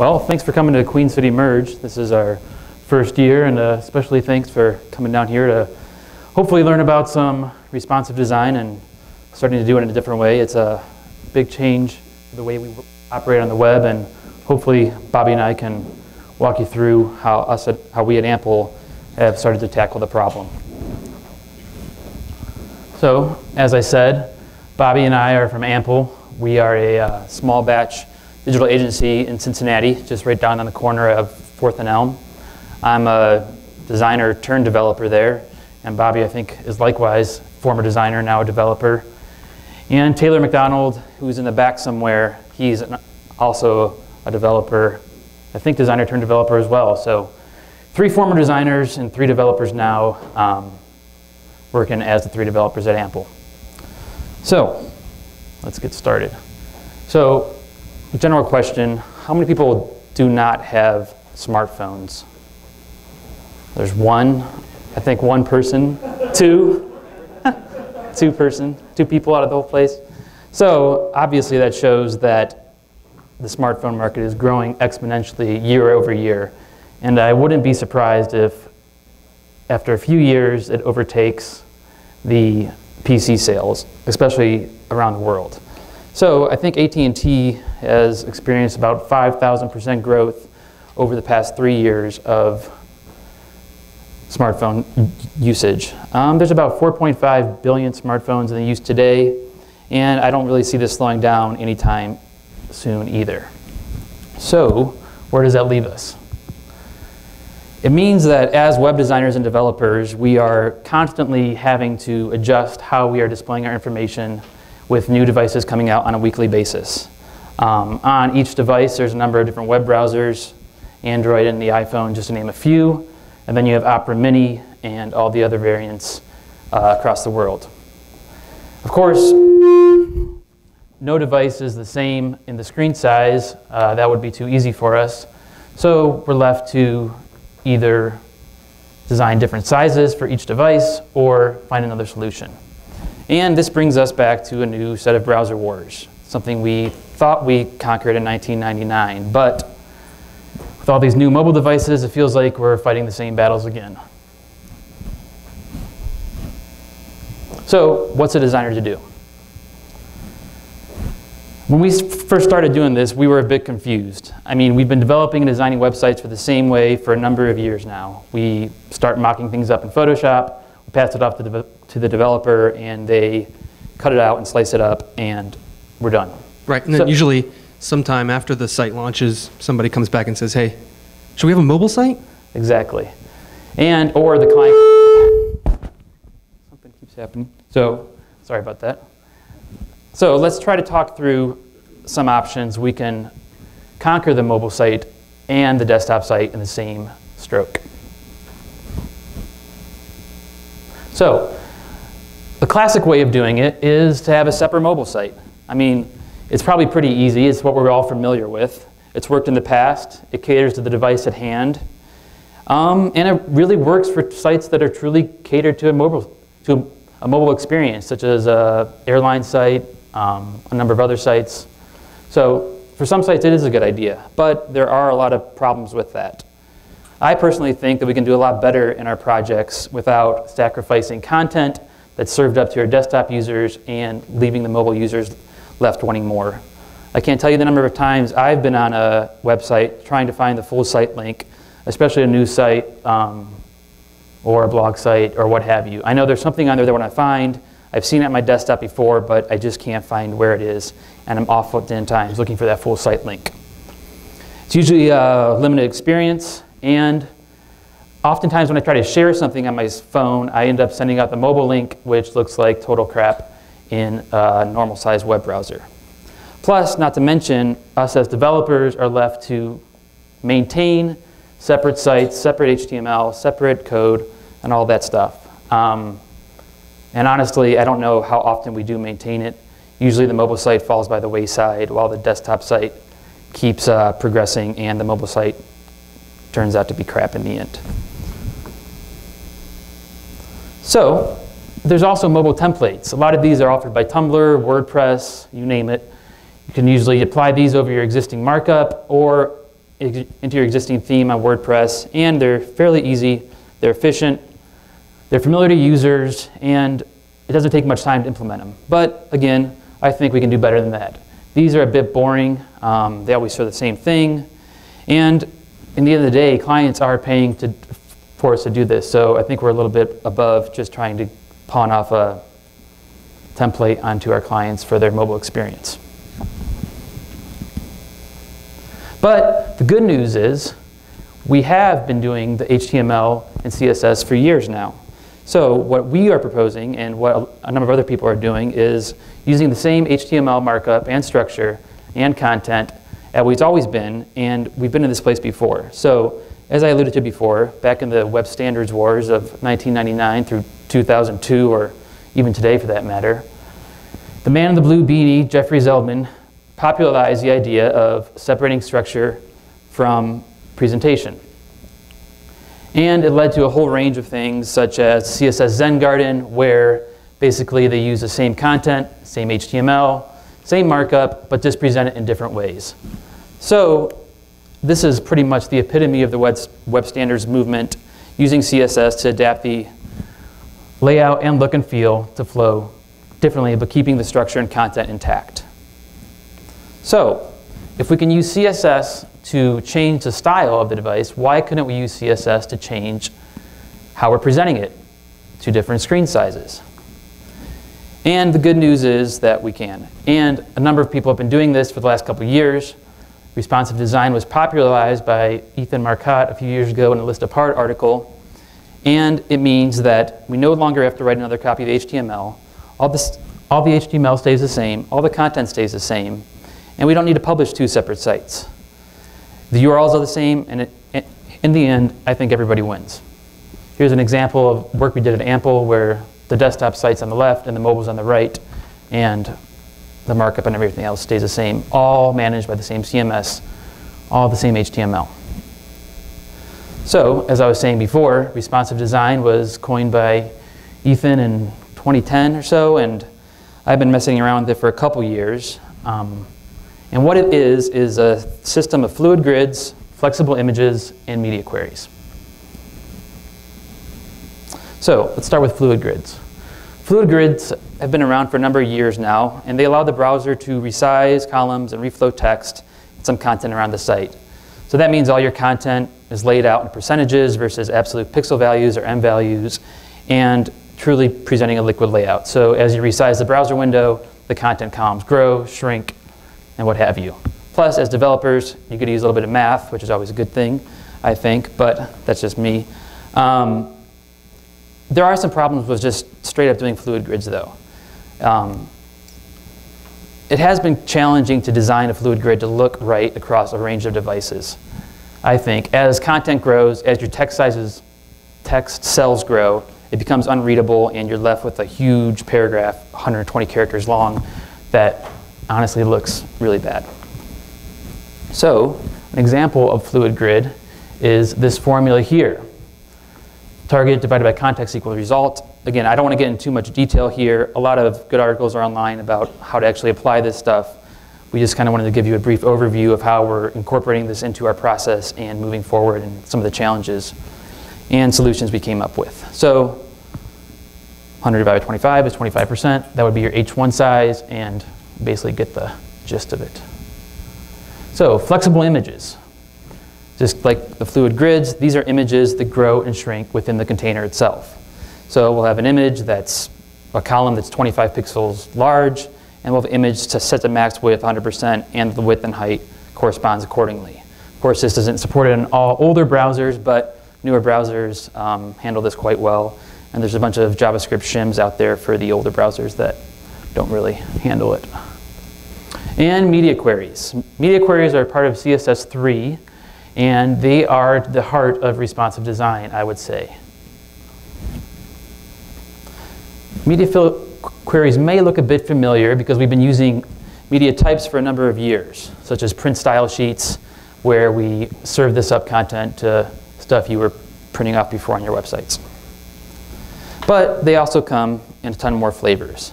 Well, thanks for coming to Queen City Merge. This is our first year, and uh, especially thanks for coming down here to hopefully learn about some responsive design and starting to do it in a different way. It's a big change for the way we operate on the web, and hopefully Bobby and I can walk you through how us at, how we at Ample have started to tackle the problem. So, as I said, Bobby and I are from Ample. We are a uh, small batch digital agency in Cincinnati, just right down on the corner of 4th and Elm. I'm a designer turned developer there, and Bobby, I think, is likewise former designer, now a developer. And Taylor McDonald, who's in the back somewhere, he's also a developer, I think designer turned developer as well. So three former designers and three developers now um, working as the three developers at Ample. So let's get started. So general question, how many people do not have smartphones? There's one, I think one person, two, two person, two people out of the whole place. So obviously that shows that the smartphone market is growing exponentially year over year. And I wouldn't be surprised if after a few years it overtakes the PC sales, especially around the world. So I think AT&T has experienced about 5,000% growth over the past three years of smartphone usage. Um, there's about 4.5 billion smartphones in use today, and I don't really see this slowing down anytime soon either. So where does that leave us? It means that as web designers and developers, we are constantly having to adjust how we are displaying our information with new devices coming out on a weekly basis. Um, on each device, there's a number of different web browsers, Android and the iPhone, just to name a few. And then you have Opera Mini and all the other variants uh, across the world. Of course, no device is the same in the screen size. Uh, that would be too easy for us. So we're left to either design different sizes for each device or find another solution. And this brings us back to a new set of browser wars, something we thought we conquered in 1999. But with all these new mobile devices, it feels like we're fighting the same battles again. So what's a designer to do? When we first started doing this, we were a bit confused. I mean, we've been developing and designing websites for the same way for a number of years now. We start mocking things up in Photoshop, we pass it off to the to the developer and they cut it out and slice it up and we're done. Right, and then so, usually sometime after the site launches, somebody comes back and says, hey, should we have a mobile site? Exactly. And, or the client, something keeps happening. So, sorry about that. So let's try to talk through some options we can conquer the mobile site and the desktop site in the same stroke. So the classic way of doing it is to have a separate mobile site. I mean, it's probably pretty easy. It's what we're all familiar with. It's worked in the past. It caters to the device at hand. Um, and it really works for sites that are truly catered to a mobile, to a mobile experience, such as a airline site, um, a number of other sites. So for some sites, it is a good idea, but there are a lot of problems with that. I personally think that we can do a lot better in our projects without sacrificing content that's served up to our desktop users and leaving the mobile users left wanting more. I can't tell you the number of times I've been on a website trying to find the full site link, especially a news site um, or a blog site or what have you. I know there's something on there that I want to find. I've seen it on my desktop before, but I just can't find where it is, and I'm off 10 times looking for that full site link. It's usually a limited experience, and Oftentimes when I try to share something on my phone, I end up sending out the mobile link, which looks like total crap in a normal sized web browser. Plus, not to mention, us as developers are left to maintain separate sites, separate HTML, separate code, and all that stuff. Um, and honestly, I don't know how often we do maintain it. Usually the mobile site falls by the wayside while the desktop site keeps uh, progressing and the mobile site turns out to be crap in the end. So there's also mobile templates. A lot of these are offered by Tumblr, WordPress, you name it. You can usually apply these over your existing markup, or into your existing theme on WordPress, and they're fairly easy, they're efficient, they're familiar to users, and it doesn't take much time to implement them. But again, I think we can do better than that. These are a bit boring, um, they always show the same thing, and in the end of the day, clients are paying to, for us to do this, so I think we're a little bit above just trying to pawn off a template onto our clients for their mobile experience. But the good news is we have been doing the HTML and CSS for years now. So what we are proposing and what a number of other people are doing is using the same HTML markup and structure and content as we've always been, and we've been in this place before. So as I alluded to before, back in the web standards wars of 1999 through 2002, or even today for that matter, the man in the blue beanie, Jeffrey Zeldman, popularized the idea of separating structure from presentation. And it led to a whole range of things such as CSS Zen Garden, where basically they use the same content, same HTML, same markup, but just present it in different ways. So this is pretty much the epitome of the web, standards movement, using CSS to adapt the layout and look and feel to flow differently, but keeping the structure and content intact. So, if we can use CSS to change the style of the device, why couldn't we use CSS to change how we're presenting it to different screen sizes? And the good news is that we can. And a number of people have been doing this for the last couple of years. Responsive design was popularized by Ethan Marcotte a few years ago in a List Apart article. And it means that we no longer have to write another copy of HTML. All, this, all the HTML stays the same, all the content stays the same, and we don't need to publish two separate sites. The URLs are the same, and it, in the end, I think everybody wins. Here's an example of work we did at Ample where the desktop site's on the left and the mobile's on the right, and the markup and everything else stays the same, all managed by the same CMS, all the same HTML. So, as I was saying before, responsive design was coined by Ethan in 2010 or so, and I've been messing around with it for a couple years. Um, and what it is, is a system of fluid grids, flexible images, and media queries. So let's start with fluid grids. Fluid grids have been around for a number of years now, and they allow the browser to resize columns and reflow text and some content around the site. So that means all your content is laid out in percentages versus absolute pixel values or em values, and truly presenting a liquid layout. So as you resize the browser window, the content columns grow, shrink, and what have you. Plus, as developers, you could use a little bit of math, which is always a good thing, I think, but that's just me. Um, there are some problems with just straight up doing fluid grids, though. Um, it has been challenging to design a fluid grid to look right across a range of devices. I think as content grows, as your text sizes, text cells grow, it becomes unreadable and you're left with a huge paragraph, 120 characters long, that honestly looks really bad. So, an example of fluid grid is this formula here. Target divided by context equals result. Again, I don't want to get into too much detail here. A lot of good articles are online about how to actually apply this stuff. We just kind of wanted to give you a brief overview of how we're incorporating this into our process and moving forward and some of the challenges and solutions we came up with. So 100 divided by 25 is 25%. That would be your H1 size and basically get the gist of it. So flexible images. Just like the fluid grids, these are images that grow and shrink within the container itself. So we'll have an image that's a column that's 25 pixels large, and we'll have an image to set the max width 100%, and the width and height corresponds accordingly. Of course, this isn't supported in all older browsers, but newer browsers um, handle this quite well. And there's a bunch of JavaScript shims out there for the older browsers that don't really handle it. And media queries. Media queries are part of CSS3, and they are the heart of responsive design, I would say. Media queries may look a bit familiar because we've been using media types for a number of years, such as print style sheets, where we serve this up content to stuff you were printing off before on your websites. But they also come in a ton more flavors.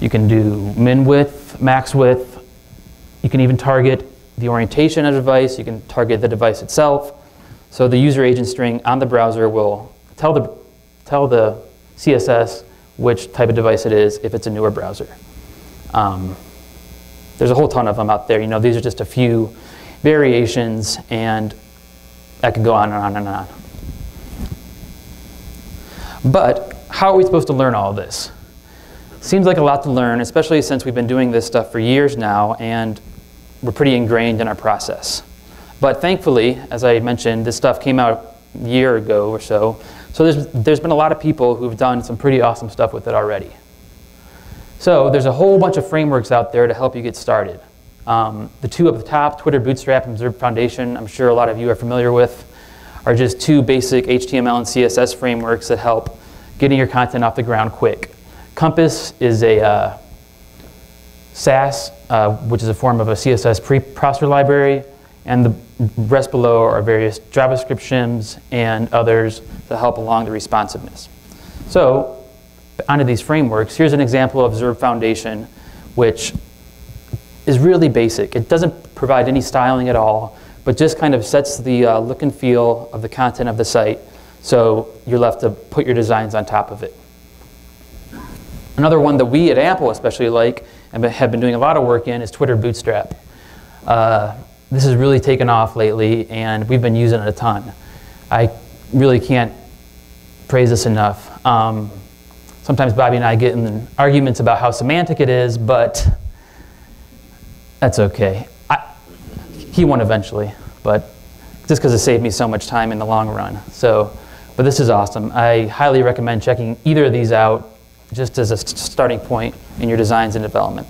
You can do min width, max width. You can even target the orientation of the device, you can target the device itself. So the user agent string on the browser will tell the, tell the CSS which type of device it is if it's a newer browser. Um, there's a whole ton of them out there. You know, these are just a few variations, and I could go on and on and on. But how are we supposed to learn all this? Seems like a lot to learn, especially since we've been doing this stuff for years now, and we're pretty ingrained in our process. But thankfully, as I mentioned, this stuff came out a year ago or so, so there's, there's been a lot of people who've done some pretty awesome stuff with it already. So there's a whole bunch of frameworks out there to help you get started. Um, the two at the top, Twitter Bootstrap and Zurb Foundation, I'm sure a lot of you are familiar with, are just two basic HTML and CSS frameworks that help getting your content off the ground quick. Compass is a uh, Sass, uh, which is a form of a CSS preprocessor library, and the rest below are various JavaScript shims and others to help along the responsiveness. So, onto these frameworks, here's an example of Zurb Foundation, which is really basic. It doesn't provide any styling at all, but just kind of sets the uh, look and feel of the content of the site so you're left to put your designs on top of it. Another one that we at Ample especially like and have been doing a lot of work in is Twitter Bootstrap. Uh, this has really taken off lately, and we've been using it a ton. I really can't praise this enough. Um, sometimes Bobby and I get in arguments about how semantic it is, but that's okay. I, he won eventually, but just because it saved me so much time in the long run. So, but this is awesome. I highly recommend checking either of these out just as a starting point in your designs and development.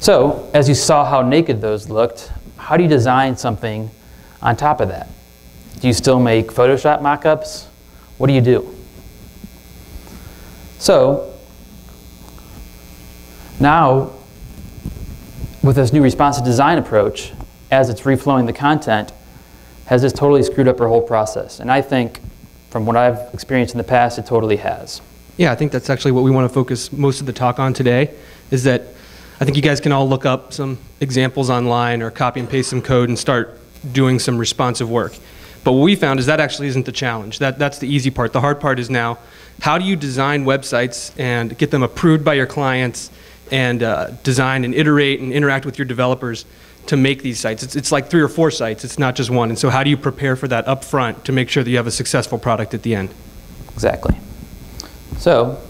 So, as you saw how naked those looked, how do you design something on top of that? Do you still make Photoshop mockups? What do you do? So, now, with this new responsive design approach, as it's reflowing the content, has this totally screwed up our whole process? And I think, from what I've experienced in the past, it totally has. Yeah, I think that's actually what we want to focus most of the talk on today, is that I think you guys can all look up some examples online or copy and paste some code and start doing some responsive work. But what we found is that actually isn't the challenge. That, that's the easy part. The hard part is now, how do you design websites and get them approved by your clients and uh, design and iterate and interact with your developers to make these sites? It's, it's like three or four sites. It's not just one. And so how do you prepare for that up front to make sure that you have a successful product at the end? Exactly. So,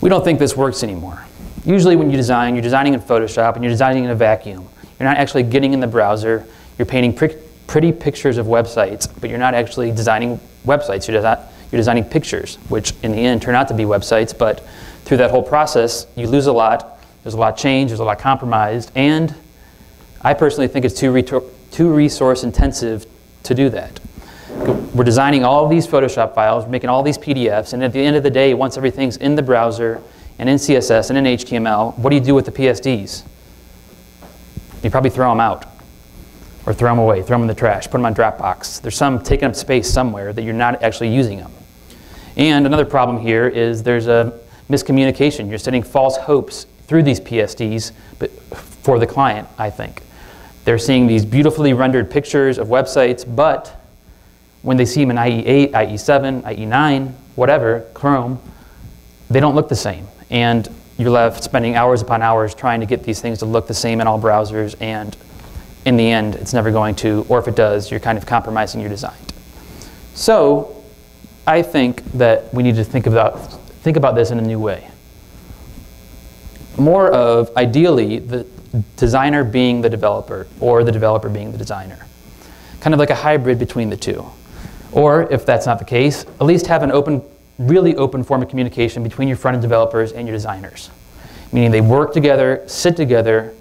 we don't think this works anymore. Usually when you design, you're designing in Photoshop and you're designing in a vacuum. You're not actually getting in the browser. You're painting pretty pictures of websites, but you're not actually designing websites. You're, desi you're designing pictures, which in the end turn out to be websites, but through that whole process, you lose a lot. There's a lot changed, there's a lot compromised, and I personally think it's too, too resource intensive to do that. We're designing all of these Photoshop files, making all these PDFs, and at the end of the day, once everything's in the browser and in CSS and in HTML, what do you do with the PSDs? You probably throw them out or throw them away, throw them in the trash, put them on Dropbox. There's some taking up space somewhere that you're not actually using them. And another problem here is there's a miscommunication. You're setting false hopes through these PSDs but for the client, I think. They're seeing these beautifully rendered pictures of websites, but when they see them in IE8, IE7, IE9, whatever, Chrome, they don't look the same. And you're left spending hours upon hours trying to get these things to look the same in all browsers, and in the end, it's never going to, or if it does, you're kind of compromising your design. So I think that we need to think about, think about this in a new way. More of, ideally, the designer being the developer, or the developer being the designer. Kind of like a hybrid between the two. Or if that's not the case, at least have an open, really open form of communication between your front-end developers and your designers. Meaning they work together, sit together,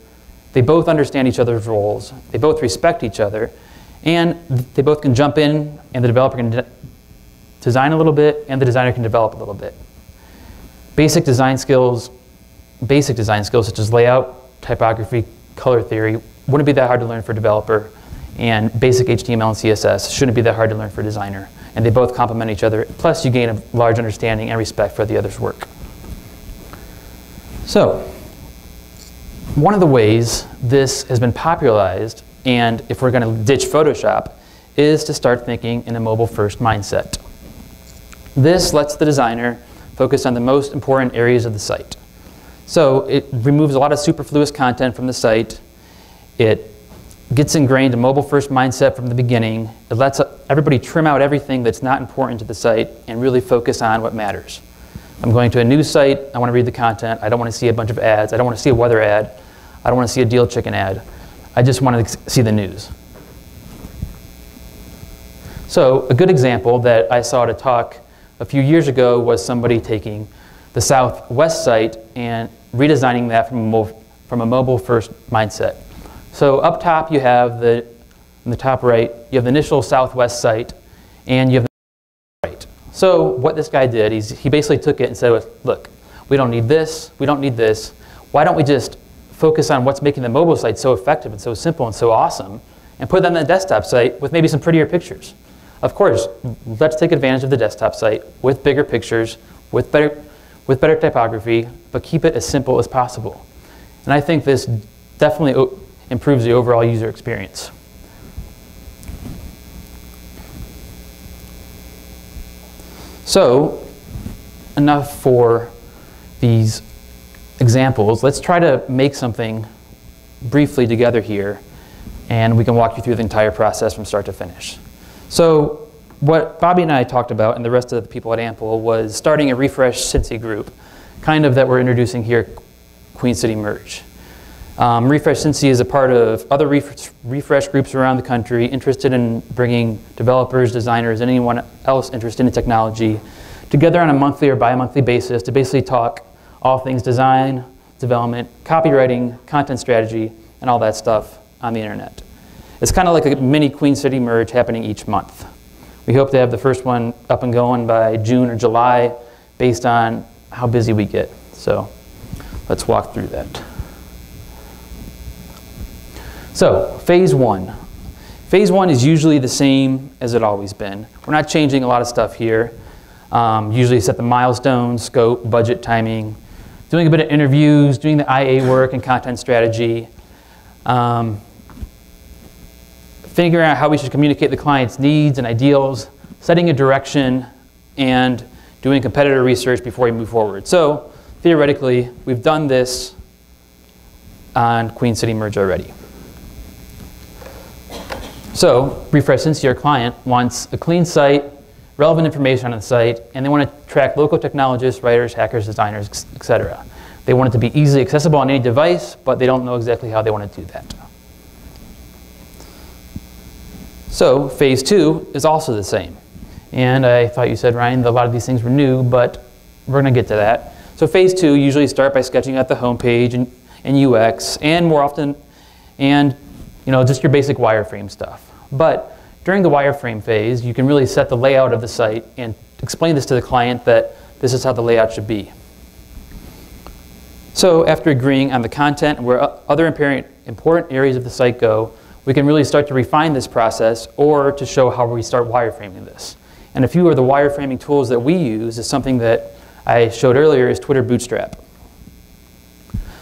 they both understand each other's roles, they both respect each other, and they both can jump in and the developer can de design a little bit and the designer can develop a little bit. Basic design skills, basic design skills such as layout, typography, color theory, wouldn't be that hard to learn for a developer and basic HTML and CSS shouldn't be that hard to learn for a designer. And they both complement each other. Plus, you gain a large understanding and respect for the other's work. So, one of the ways this has been popularized, and if we're going to ditch Photoshop, is to start thinking in a mobile-first mindset. This lets the designer focus on the most important areas of the site. So it removes a lot of superfluous content from the site. It gets ingrained a mobile-first mindset from the beginning. It lets everybody trim out everything that's not important to the site and really focus on what matters. I'm going to a news site, I want to read the content, I don't want to see a bunch of ads, I don't want to see a weather ad, I don't want to see a deal chicken ad. I just want to see the news. So a good example that I saw at a talk a few years ago was somebody taking the Southwest site and redesigning that from a, from a mobile first mindset. So up top you have the, in the top right, you have the initial Southwest site and you have the right. So what this guy did, is he basically took it and said, look, we don't need this, we don't need this. Why don't we just focus on what's making the mobile site so effective and so simple and so awesome and put that on the desktop site with maybe some prettier pictures. Of course, let's take advantage of the desktop site with bigger pictures, with better, with better typography, but keep it as simple as possible. And I think this definitely improves the overall user experience. So, enough for these examples. Let's try to make something briefly together here, and we can walk you through the entire process from start to finish. So what Bobby and I talked about, and the rest of the people at Ample, was starting a Refresh Cincy group, kind of that we're introducing here, Queen City Merge. Um, Refresh Cincy is a part of other ref refresh groups around the country interested in bringing developers, designers, and anyone else interested in technology together on a monthly or bi-monthly basis to basically talk all things design, development, copywriting, content strategy, and all that stuff on the internet. It's kind of like a mini Queen City merge happening each month. We hope to have the first one up and going by June or July based on how busy we get. So let's walk through that. So phase one. Phase one is usually the same as it always been. We're not changing a lot of stuff here. Um, usually set the milestones, scope, budget, timing, doing a bit of interviews, doing the IA work and content strategy, um, figuring out how we should communicate the client's needs and ideals, setting a direction, and doing competitor research before we move forward. So theoretically, we've done this on Queen City Merge already. So Refresh Cincy your client wants a clean site, relevant information on the site, and they want to track local technologists, writers, hackers, designers, etc. They want it to be easily accessible on any device, but they don't know exactly how they want to do that. So phase two is also the same. And I thought you said, Ryan, that a lot of these things were new, but we're going to get to that. So phase two usually start by sketching out the home page and, and UX, and more often, and you know, just your basic wireframe stuff. But during the wireframe phase, you can really set the layout of the site and explain this to the client that this is how the layout should be. So after agreeing on the content and where other important areas of the site go, we can really start to refine this process or to show how we start wireframing this. And a few of the wireframing tools that we use is something that I showed earlier is Twitter Bootstrap.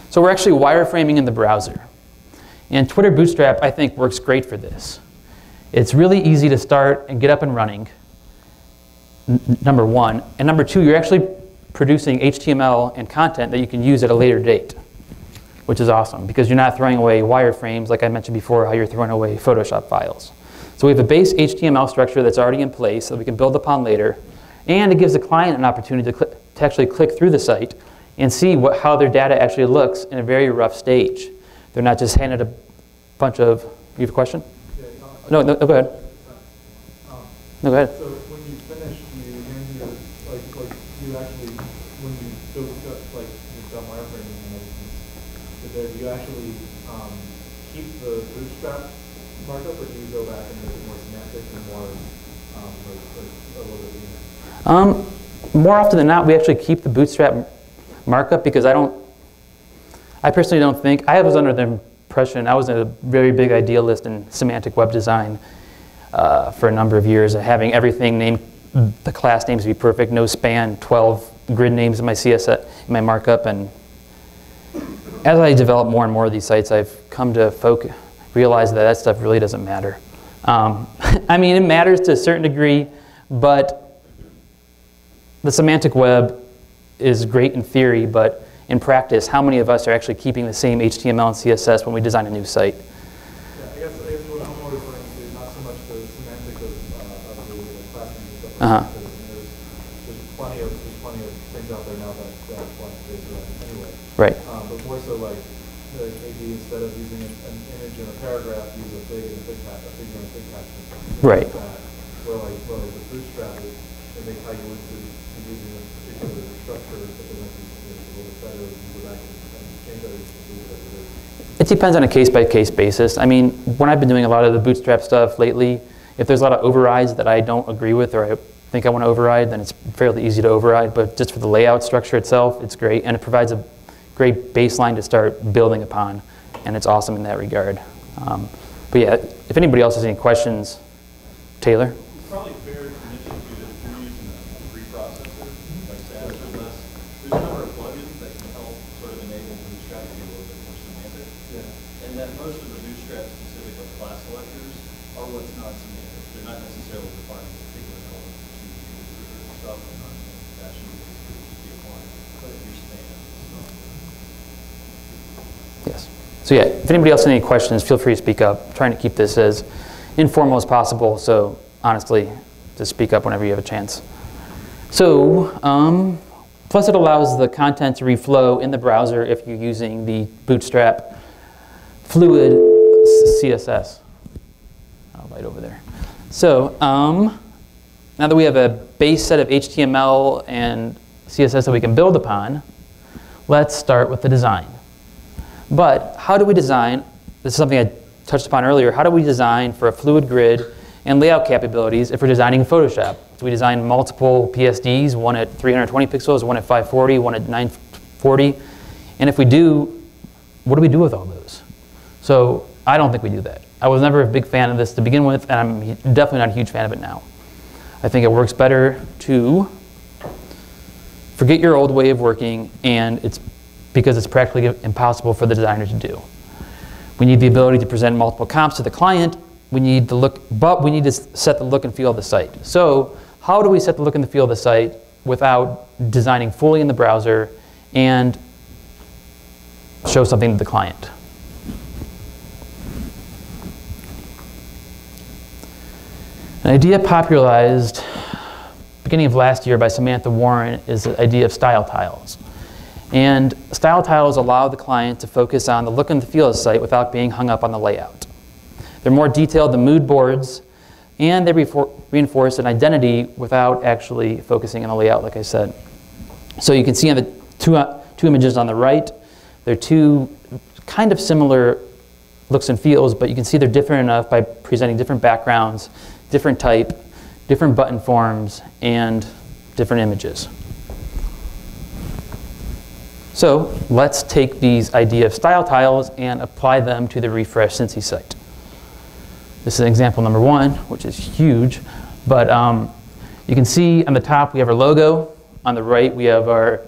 So we're actually wireframing in the browser. And Twitter Bootstrap, I think, works great for this. It's really easy to start and get up and running, number one. And number two, you're actually producing HTML and content that you can use at a later date which is awesome because you're not throwing away wireframes like I mentioned before, how you're throwing away Photoshop files. So we have a base HTML structure that's already in place that we can build upon later, and it gives the client an opportunity to, to actually click through the site and see what, how their data actually looks in a very rough stage. They're not just handed a bunch of, you have a question? Yeah, no, no, no, go ahead. Um, no, go ahead. So when you finish, you hand your, like, like you actually, when you build, like, you've done wireframing and everything, do you actually um, keep the bootstrap markup, or do you go back and make it more semantic and more um, like, like a little bit leaner? Um, more often than not, we actually keep the bootstrap markup because I don't. I personally don't think I was under the impression I was a very big idealist in semantic web design uh, for a number of years, having everything named the class names be perfect, no span, 12 grid names in my CSS, in my markup, and as I develop more and more of these sites, I've come to folk realize that that stuff really doesn't matter. Um, I mean, it matters to a certain degree, but the semantic web is great in theory, but in practice, how many of us are actually keeping the same HTML and CSS when we design a new site? Yeah, I guess, I guess what I'm more referring to, not so much the semantic of, uh, of the the classroom and stuff like Uh-huh. there's, there's plenty of, there's plenty of things out there now that, that apply to data anyway. Right. Um, but more so like, like maybe instead of using an, an image in a paragraph, use a big and a hat, a figure and a big caption. Right. Like that, where like, where like the bootstrap is, they make how you would to, to using a particular structure, but then like, it's a little bit better, you would actually um, change that, you can do whatever it is. It depends on a case by case basis. I mean, when I've been doing a lot of the bootstrap stuff lately, if there's a lot of overrides that I don't agree with or I think I want to override, then it's fairly easy to override. But just for the layout structure itself, it's great and it provides a great baseline to start building upon. And it's awesome in that regard. Um, but yeah, if anybody else has any questions, Taylor? It's probably fair to mention too that if you're using a preprocessor, like Savage or less, there's a number of plugins that can help sort of enable Bootstrap to be a little bit more semantic. Yeah. And that most of the Bootstrap specific like class selectors are what's not semantic. They're not necessarily defining a particular element to the stuff and not, that should basically just be applying your span. Yes. So yeah, if anybody else has any questions, feel free to speak up. I'm trying to keep this as informal as possible, so honestly, just speak up whenever you have a chance. So, um, plus it allows the content to reflow in the browser if you're using the Bootstrap Fluid CSS. Oh, right over there. So, um, now that we have a base set of HTML and CSS that we can build upon, let's start with the design. But how do we design? This is something I touched upon earlier. How do we design for a fluid grid and layout capabilities if we're designing in Photoshop? We design multiple PSDs, one at 320 pixels, one at 540, one at 940? And if we do, what do we do with all those? So I don't think we do that. I was never a big fan of this to begin with, and I'm definitely not a huge fan of it now. I think it works better to forget your old way of working, and it's because it's practically impossible for the designer to do. We need the ability to present multiple comps to the client. We need the look, but we need to set the look and feel of the site. So, how do we set the look and the feel of the site without designing fully in the browser and show something to the client? An idea popularized beginning of last year by Samantha Warren is the idea of style tiles. And style tiles allow the client to focus on the look and the feel of the site without being hung up on the layout. They're more detailed than mood boards, and they reinforce an identity without actually focusing on the layout, like I said. So you can see on the two, uh, two images on the right, they're two kind of similar looks and feels, but you can see they're different enough by presenting different backgrounds, different type, different button forms, and different images. So let's take these idea of style tiles and apply them to the Refresh Cincy site. This is example number one, which is huge, but um, you can see on the top we have our logo. On the right we have our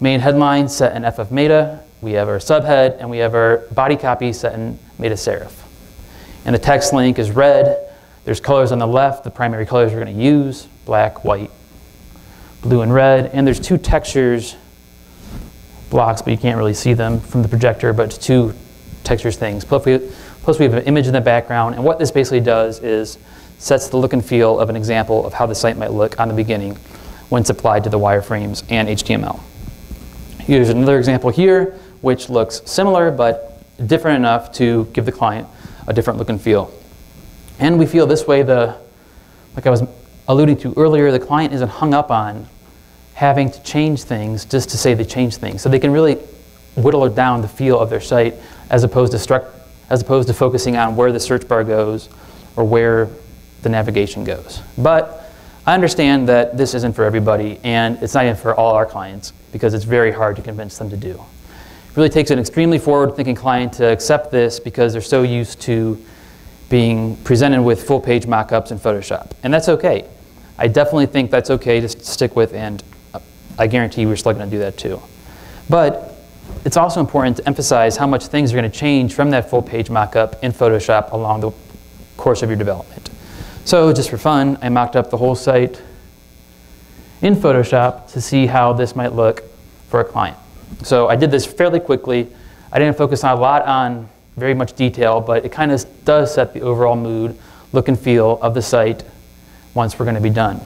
main headline set in FF Meta. We have our subhead, and we have our body copy set in Meta Serif. And the text link is red. There's colors on the left, the primary colors we're going to use, black, white, blue, and red. And there's two textures blocks, but you can't really see them from the projector, but two textures things. Plus we, plus we have an image in the background, and what this basically does is sets the look and feel of an example of how the site might look on the beginning when it's applied to the wireframes and HTML. Here's another example here, which looks similar but different enough to give the client a different look and feel. And we feel this way, the, like I was alluding to earlier, the client isn't hung up on having to change things just to say they change things. So they can really whittle down the feel of their site as opposed to struct, as opposed to focusing on where the search bar goes or where the navigation goes. But I understand that this isn't for everybody and it's not even for all our clients because it's very hard to convince them to do. It really takes an extremely forward-thinking client to accept this because they're so used to being presented with full page mockups in Photoshop. And that's okay. I definitely think that's okay to stick with, and uh, I guarantee we're still going to do that too. But it's also important to emphasize how much things are going to change from that full page mockup in Photoshop along the course of your development. So just for fun, I mocked up the whole site in Photoshop to see how this might look for a client. So I did this fairly quickly. I didn't focus on a lot on very much detail, but it kind of does set the overall mood, look and feel of the site once we're going to be done.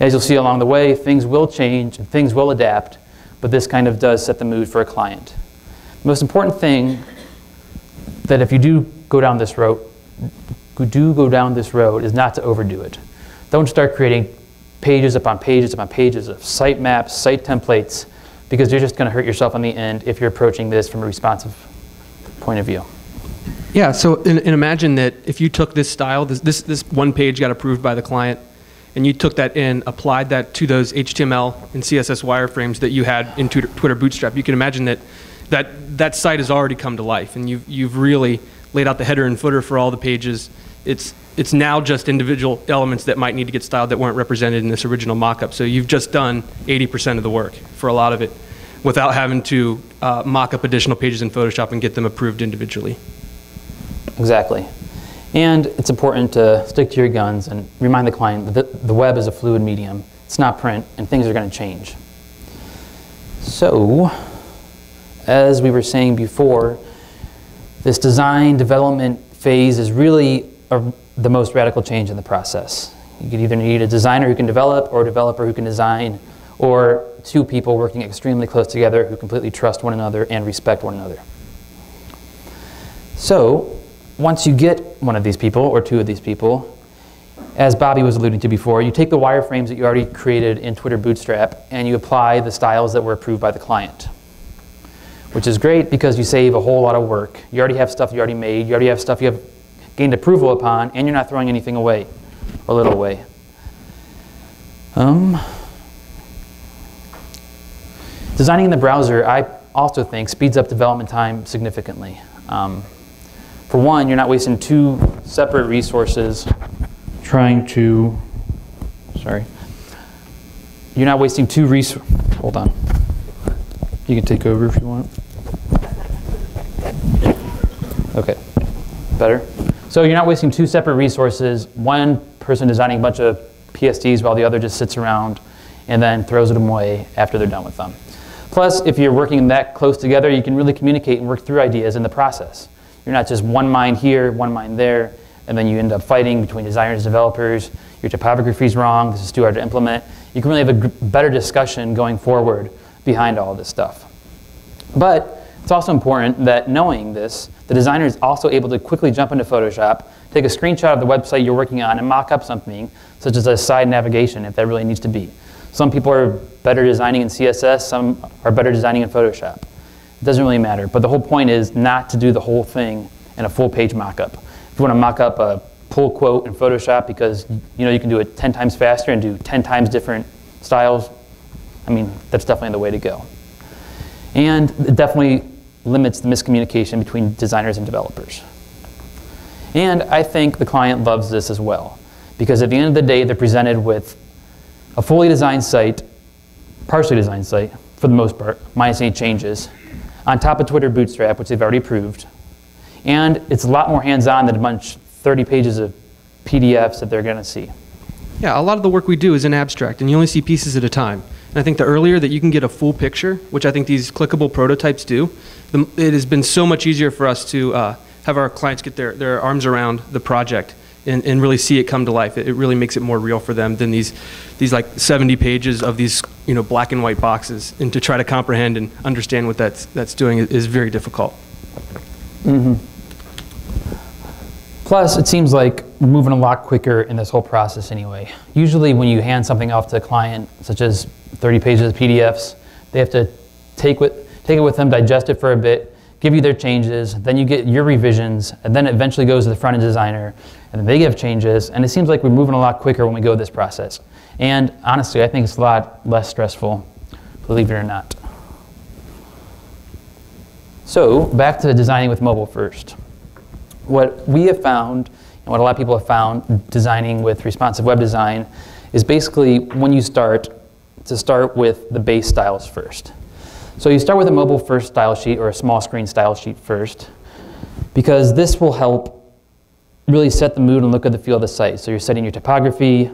As you'll see along the way, things will change and things will adapt, but this kind of does set the mood for a client. The most important thing that if you do go down this road, do go down this road is not to overdo it. Don't start creating pages upon pages upon pages of site maps, site templates, because you're just going to hurt yourself in the end if you're approaching this from a responsive point of view. Yeah, so and, and imagine that if you took this style, this, this, this one page got approved by the client, and you took that in, applied that to those HTML and CSS wireframes that you had in Twitter, Bootstrap, you can imagine that that, that site has already come to life, and you've, you've really laid out the header and footer for all the pages. It's, it's now just individual elements that might need to get styled that weren't represented in this original mock-up. So you've just done 80% of the work for a lot of it without having to uh, mock up additional pages in Photoshop and get them approved individually. Exactly. And it's important to stick to your guns and remind the client that the web is a fluid medium. It's not print, and things are going to change. So, as we were saying before, this design development phase is really a, the most radical change in the process. You could either need a designer who can develop or a developer who can design or two people working extremely close together who completely trust one another and respect one another. So, once you get one of these people or two of these people, as Bobby was alluding to before, you take the wireframes that you already created in Twitter Bootstrap and you apply the styles that were approved by the client. Which is great because you save a whole lot of work. You already have stuff you already made, you already have stuff you have gained approval upon, and you're not throwing anything away, or little away. Um, designing in the browser, I also think, speeds up development time significantly. Um, for one, you're not wasting two separate resources trying to, sorry, you're not wasting two resources, hold on. You can take over if you want. Okay, better? So you're not wasting two separate resources, one person designing a bunch of PSDs while the other just sits around and then throws them away after they're done with them. Plus, if you're working that close together, you can really communicate and work through ideas in the process. You're not just one mind here, one mind there, and then you end up fighting between designers and developers. Your typography is wrong, this is too hard to implement. You can really have a better discussion going forward behind all this stuff. But it's also important that knowing this, the designer is also able to quickly jump into Photoshop, take a screenshot of the website you're working on, and mock up something, such as a side navigation if that really needs to be. Some people are better designing in CSS, some are better designing in Photoshop. Doesn't really matter, but the whole point is not to do the whole thing in a full page mockup. If you want to mock up a pull quote in Photoshop because you know you can do it 10 times faster and do 10 times different styles, I mean, that's definitely the way to go. And it definitely limits the miscommunication between designers and developers. And I think the client loves this as well, because at the end of the day, they're presented with a fully designed site, partially designed site, for the most part, minus any changes, on top of Twitter Bootstrap, which they've already approved. And it's a lot more hands-on than a bunch, 30 pages of PDFs that they're going to see. Yeah, a lot of the work we do is in abstract, and you only see pieces at a time. And I think the earlier that you can get a full picture, which I think these clickable prototypes do, the, it has been so much easier for us to uh, have our clients get their, their arms around the project and, and really see it come to life. It, it really makes it more real for them than these, these like 70 pages of these you know, black and white boxes. And to try to comprehend and understand what that's, that's doing is, very difficult. Mm-hmm. Plus, it seems like we're moving a lot quicker in this whole process anyway. Usually when you hand something off to a client, such as 30 pages of PDFs, they have to take, with, take it with them, digest it for a bit, give you their changes, then you get your revisions, and then it eventually goes to the front-end designer, and then they give changes, and it seems like we're moving a lot quicker when we go this process. And honestly, I think it's a lot less stressful, believe it or not. So, back to designing with mobile first. What we have found, and what a lot of people have found designing with responsive web design, is basically when you start, to start with the base styles first. So you start with a mobile first style sheet or a small screen style sheet first because this will help really set the mood and look at the feel of the site. So you're setting your typography,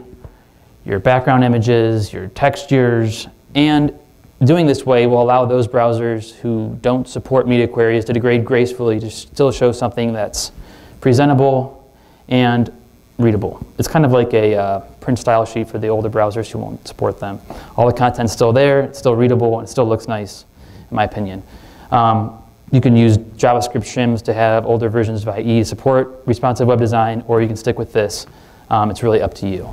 your background images, your textures, and doing this way will allow those browsers who don't support media queries to degrade gracefully to still show something that's presentable and readable. It's kind of like a uh, print style sheet for the older browsers who won't support them. All the content's still there, it's still readable, and it still looks nice, in my opinion. Um, you can use JavaScript shims to have older versions of IE support responsive web design, or you can stick with this. Um, it's really up to you.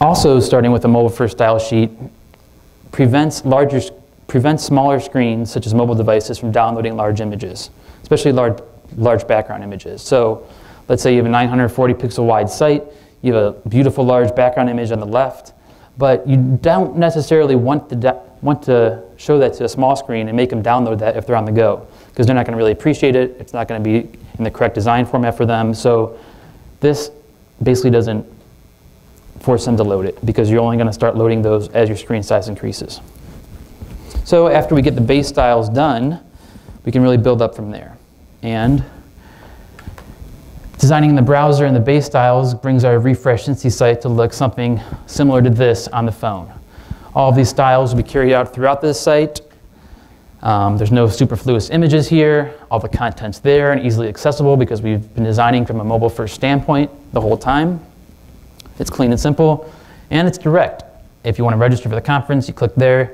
Also, starting with a mobile-first style sheet prevents, larger, prevents smaller screens, such as mobile devices, from downloading large images, especially large, large background images. So let's say you have a 940 pixel wide site, you have a beautiful large background image on the left, but you don't necessarily want to, want to show that to a small screen and make them download that if they're on the go, because they're not going to really appreciate it. It's not going to be in the correct design format for them. So this basically doesn't force them to load it because you're only going to start loading those as your screen size increases. So after we get the base styles done, we can really build up from there. And designing the browser and the base styles brings our refresh site to look something similar to this on the phone. All of these styles will be carried out throughout this site. Um, there's no superfluous images here. All the content's there and easily accessible because we've been designing from a mobile first standpoint the whole time. It's clean and simple, and it's direct. If you want to register for the conference, you click there,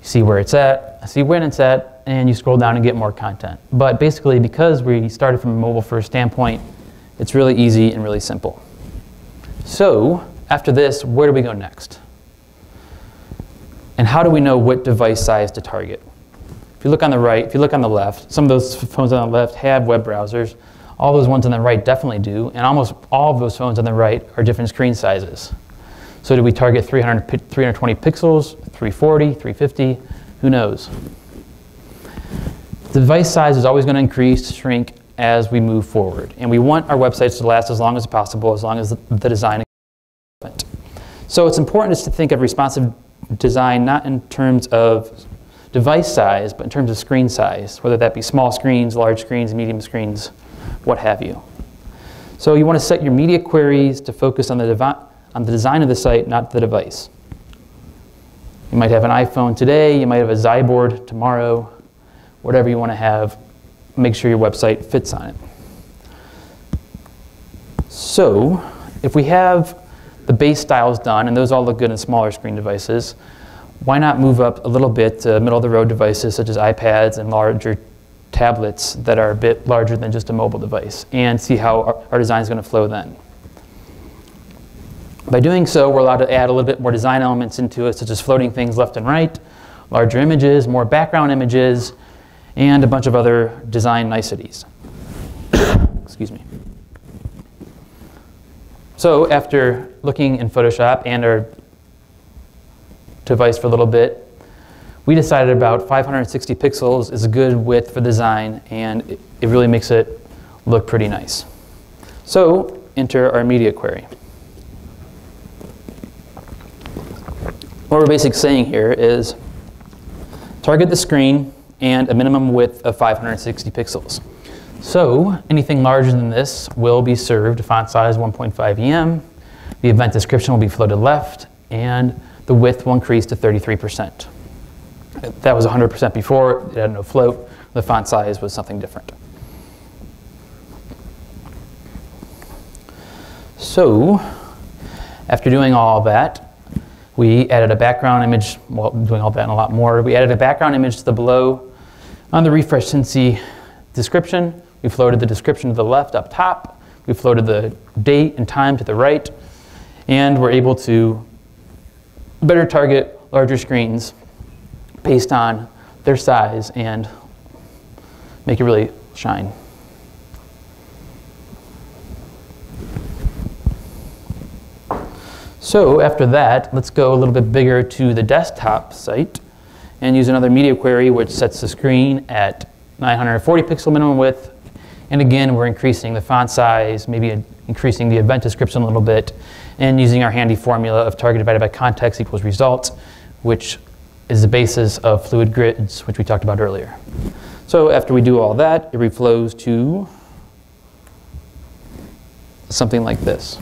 you see where it's at, see when it's at, and you scroll down and get more content. But basically, because we started from a mobile first standpoint, it's really easy and really simple. So, after this, where do we go next? And how do we know what device size to target? If you look on the right, if you look on the left, some of those phones on the left have web browsers. All those ones on the right definitely do, and almost all of those phones on the right are different screen sizes. So do we target 300, 320 pixels, 340, 350? Who knows? The device size is always going to increase, shrink as we move forward. And we want our websites to last as long as possible, as long as the design is So it's important to think of responsive design not in terms of device size, but in terms of screen size, whether that be small screens, large screens, medium screens, what have you. So you want to set your media queries to focus on the, on the design of the site, not the device. You might have an iPhone today, you might have a Zyboard tomorrow, whatever you want to have, make sure your website fits on it. So if we have the base styles done, and those all look good in smaller screen devices, why not move up a little bit to middle of the road devices such as iPads and larger tablets that are a bit larger than just a mobile device and see how our, our design is going to flow then. By doing so, we're allowed to add a little bit more design elements into it, such as floating things left and right, larger images, more background images, and a bunch of other design niceties. Excuse me. So after looking in Photoshop and our device for a little bit, we decided about 560 pixels is a good width for design and it, it really makes it look pretty nice. So enter our media query. What we're basically saying here is target the screen and a minimum width of 560 pixels. So anything larger than this will be served font size 1.5 EM, the event description will be floated left, and the width will increase to 33%. That was 100% before, it had no float. The font size was something different. So, after doing all that, we added a background image, well, doing all that and a lot more. We added a background image to the below. On the refresh Cincy description, we floated the description to the left up top. We floated the date and time to the right. And we're able to better target larger screens based on their size and make it really shine. So after that, let's go a little bit bigger to the desktop site and use another media query which sets the screen at 940 pixel minimum width. And again, we're increasing the font size, maybe increasing the event description a little bit, and using our handy formula of target divided by context equals result, which is the basis of fluid grids, which we talked about earlier. So after we do all that, it reflows to something like this.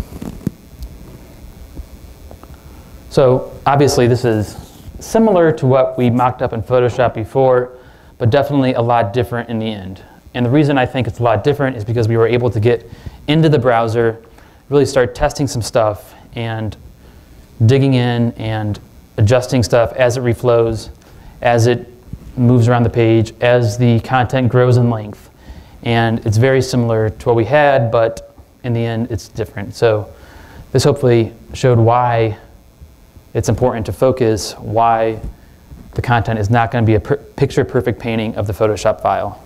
So obviously this is similar to what we mocked up in Photoshop before, but definitely a lot different in the end. And the reason I think it's a lot different is because we were able to get into the browser, really start testing some stuff and digging in and adjusting stuff as it reflows, as it moves around the page, as the content grows in length. And it's very similar to what we had, but in the end, it's different. So this hopefully showed why it's important to focus, why the content is not going to be a per picture perfect painting of the Photoshop file.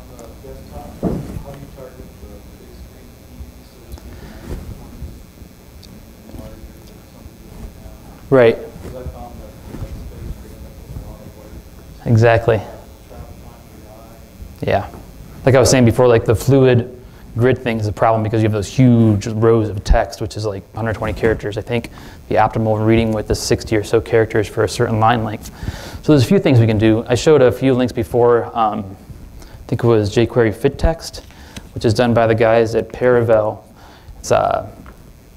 On the desktop, how do you target the big screen TVs, so to speak, and larger or something like that? Right, Because I found that that space for them was a lot of like exactly. Yeah. Like I was saying before, like the fluid grid thing is a problem because you have those huge rows of text, which is like 120 characters. I think the optimal reading width is 60 or so characters for a certain line length. So there's a few things we can do. I showed a few links before. Um, I think it was jQuery fit text, which is done by the guys at Paravel. It's uh,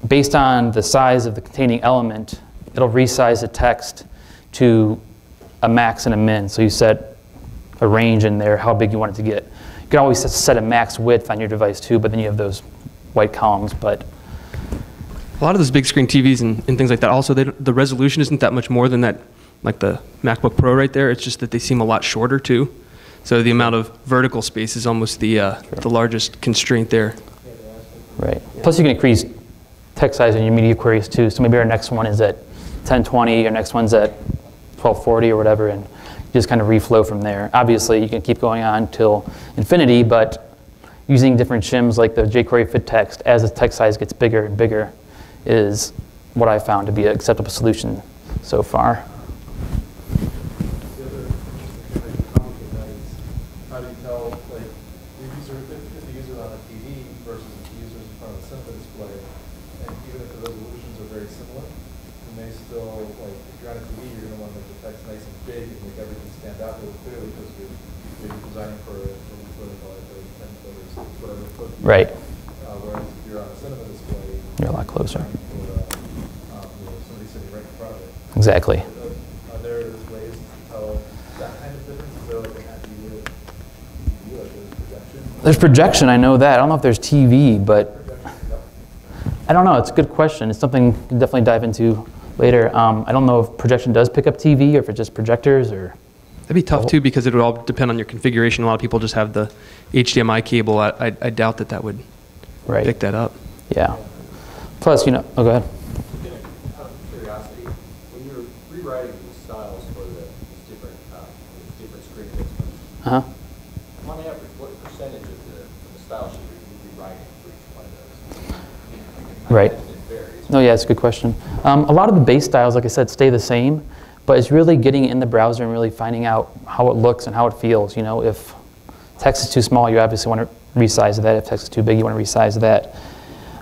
based on the size of the containing element, it'll resize the text to a max and a min. So you set a range in there, how big you want it to get. You can always set a max width on your device too, but then you have those white columns. But A lot of those big screen TVs and, and things like that, also, they, the resolution isn't that much more than that, like the MacBook Pro right there. It's just that they seem a lot shorter too. So the amount of vertical space is almost the, uh, the largest constraint there. right. Plus, you can increase text size in your media queries too. So maybe our next one is at 1020, your next one's at 1240 or whatever, and just kind of reflow from there. Obviously, you can keep going on till infinity, but using different shims like the jQuery fit text as the text size gets bigger and bigger is what I found to be an acceptable solution so far. The other interesting thing that you comment with that is, how do you tell, like, the user, if, if the user's on a TV versus if the user's in front of a cinema display, and even if the resolutions are very similar, you may still, like, if you're on a TV, you're gonna wanna make the text nice and big and make everything stand out really clearly, because you're, you're designing for, a- for what they call it, the ten photos, whatever. foot. Right. Uh, whereas if you're on a cinema display. You're a lot closer. For, um, you know, somebody sitting right in front of it. Exactly. Are there ways to tell that kind of difference? Is there like an TV, like there's projection? There's projection, I know that. I don't know if there's TV, but I don't know. It's a good question. It's something we can definitely dive into later. Um, I don't know if projection does pick up TV or if it's just projectors or. That'd be tough too because it would all depend on your configuration. A lot of people just have the HDMI cable. I, I, I doubt that that would Right. pick that up. Yeah. Plus, you know, oh, go ahead. Out of curiosity, when you're rewriting these styles for the different, uh, different screen displays, Uh huh. on average, what percentage of the, of the style sheet are you rewriting for each one of those? Right. imagine It varies. No, yeah, it's a good question. Um, a lot of the base styles, like I said, stay the same, but it's really getting in the browser and really finding out how it looks and how it feels. You know, if text is too small, you obviously want to resize that. If text is too big, you want to resize that.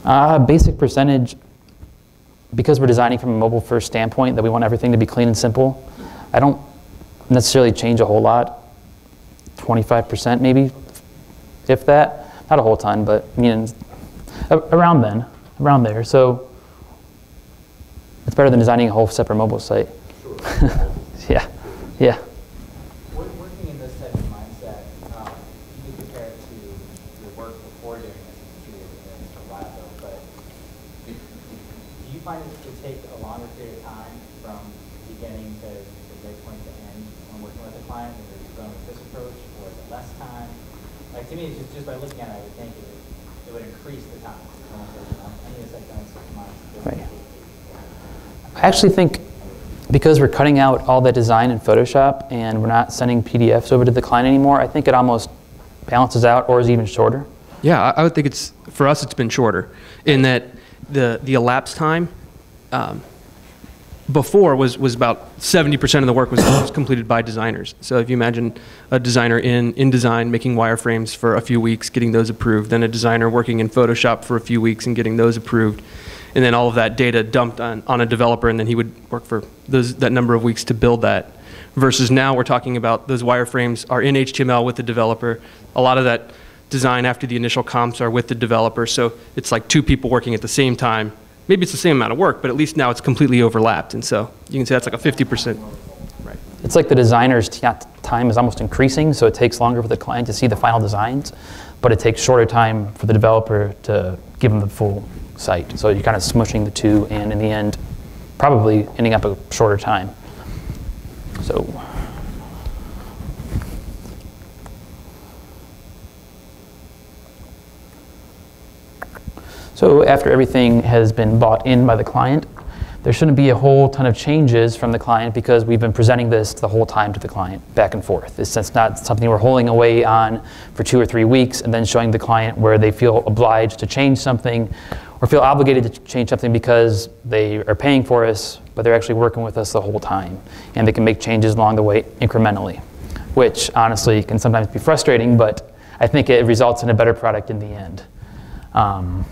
Uh, basic percentage, because we're designing from a mobile first standpoint, that we want everything to be clean and simple, I don't necessarily change a whole lot. 25% maybe, if that. Not a whole ton, but mean, around then, around there. So it's better than designing a whole separate mobile site. yeah, yeah. Working in this type of mindset, um, you can compare it to your work before doing this, I'm sure you've been doing this for a while though, but do you find it to take a longer period of time from beginning to to midpoint to end when working with a client, when you're going with this approach, or is it less time? Like, to me, it's just, just by looking at it, I would think it would, it would increase the time. You know, so, you know, I need a second, six months. Right. I actually think because we're cutting out all that design in Photoshop and we're not sending PDFs over to the client anymore, I think it almost balances out or is even shorter. Yeah, I, I would think it's for us. It's been shorter in that the the elapsed time. Um, before was, was about 70% of the work was, was completed by designers. So if you imagine a designer in InDesign making wireframes for a few weeks, getting those approved, then a designer working in Photoshop for a few weeks and getting those approved, and then all of that data dumped on, on a developer, and then he would work for those, that number of weeks to build that. Versus now we're talking about those wireframes are in HTML with the developer. A lot of that design after the initial comps are with the developer, so it's like two people working at the same time. Maybe it's the same amount of work, but at least now it's completely overlapped, and so you can say that's like a 50%. It's like the designer's time is almost increasing, so it takes longer for the client to see the final designs, but it takes shorter time for the developer to give them the full site. So you're kind of smushing the two, and in the end, probably ending up a shorter time. So. So after everything has been bought in by the client, there shouldn't be a whole ton of changes from the client because we've been presenting this the whole time to the client, back and forth. It's, it's not something we're holding away on for two or three weeks and then showing the client where they feel obliged to change something or feel obligated to change something because they are paying for us, but they're actually working with us the whole time. And they can make changes along the way incrementally, which honestly can sometimes be frustrating, but I think it results in a better product in the end. Um,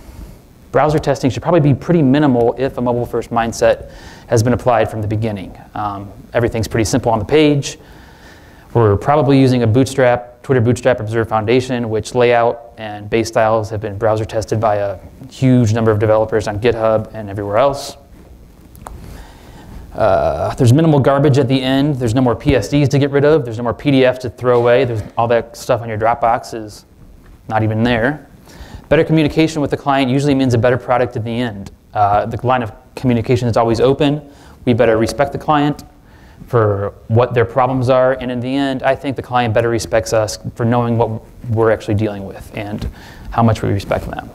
Browser testing should probably be pretty minimal if a mobile first mindset has been applied from the beginning. Um, everything's pretty simple on the page. We're probably using a Bootstrap, Twitter Bootstrap or Zurb Foundation, which layout and base styles have been browser tested by a huge number of developers on GitHub and everywhere else. Uh, there's minimal garbage at the end. There's no more PSDs to get rid of. There's no more PDFs to throw away. There's all that stuff on your Dropbox is not even there. Better communication with the client usually means a better product at the end. Uh, the line of communication is always open. We better respect the client for what their problems are, and in the end, I think the client better respects us for knowing what we're actually dealing with and how much we respect them.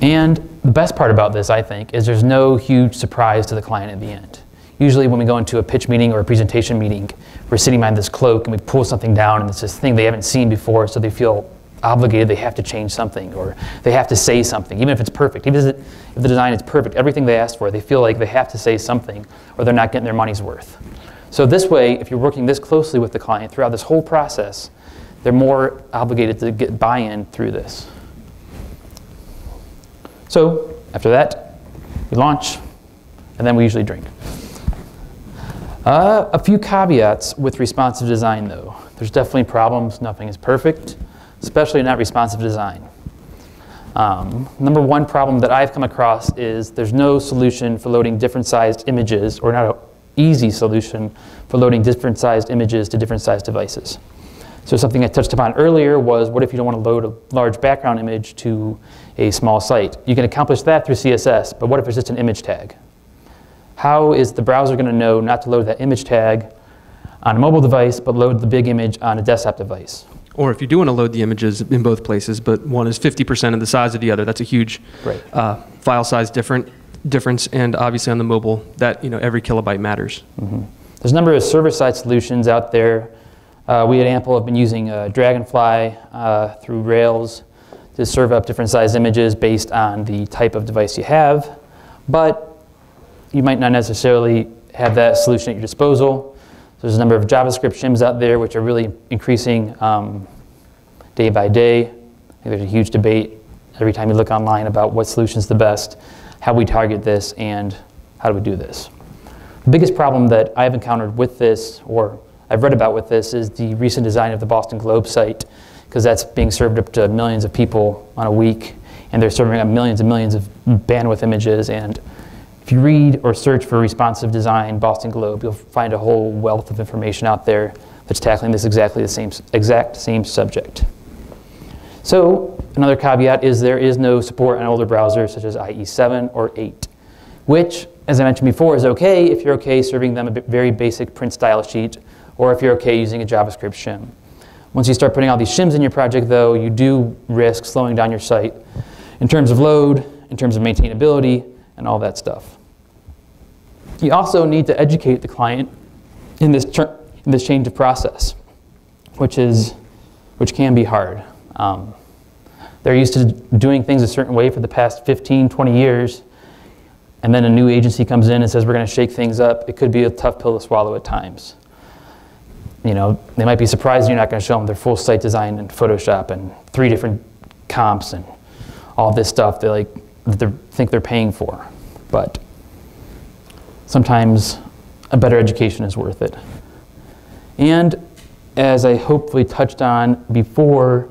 And the best part about this, I think, is there's no huge surprise to the client at the end. Usually, when we go into a pitch meeting or a presentation meeting, we're sitting behind this cloak and we pull something down, and it's this thing they haven't seen before, so they feel obligated, they have to change something or they have to say something, even if it's perfect. Even if the design is perfect, everything they asked for, they feel like they have to say something or they're not getting their money's worth. So, this way, if you're working this closely with the client throughout this whole process, they're more obligated to get buy in through this. So, after that, we launch and then we usually drink. Uh, a few caveats with responsive design, though. There's definitely problems, nothing is perfect especially not responsive design. Um, number one problem that I've come across is there's no solution for loading different sized images, or not an easy solution for loading different sized images to different sized devices. So something I touched upon earlier was what if you don't want to load a large background image to a small site? You can accomplish that through CSS, but what if it's just an image tag? How is the browser going to know not to load that image tag on a mobile device, but load the big image on a desktop device? Or if you do want to load the images in both places, but one is 50% of the size of the other, that's a huge right. uh, file size different, difference. And obviously on the mobile, that you know every kilobyte matters. Mm-hmm. There's a number of server-side solutions out there. Uh, we at Ample have been using uh, Dragonfly uh, through Rails to serve up different size images based on the type of device you have. But you might not necessarily have that solution at your disposal. There's a number of JavaScript shims out there which are really increasing um, day by day. There's a huge debate every time you look online about what solution is the best, how we target this, and how do we do this. The biggest problem that I've encountered with this, or I've read about with this, is the recent design of the Boston Globe site, because that's being served up to millions of people on a week, and they're serving up millions and millions of bandwidth images, and if you read or search for responsive design Boston Globe, you'll find a whole wealth of information out there that's tackling this exactly the same exact same subject. So another caveat is there is no support on older browsers such as IE7 or 8, which, as I mentioned before, is okay if you're okay serving them a very basic print style sheet or if you're okay using a JavaScript shim. Once you start putting all these shims in your project, though, you do risk slowing down your site in terms of load, in terms of maintainability, and all that stuff. You also need to educate the client in this, in this change of process, which, is, which can be hard. Um, they're used to doing things a certain way for the past 15, 20 years. and then a new agency comes in and says we're going to shake things up, it could be a tough pill to swallow at times. You know, they might be surprised you're not going to show them their full site design in Photoshop and three different comps and all this stuff they like they think they're paying for. But sometimes a better education is worth it. And as I hopefully touched on before,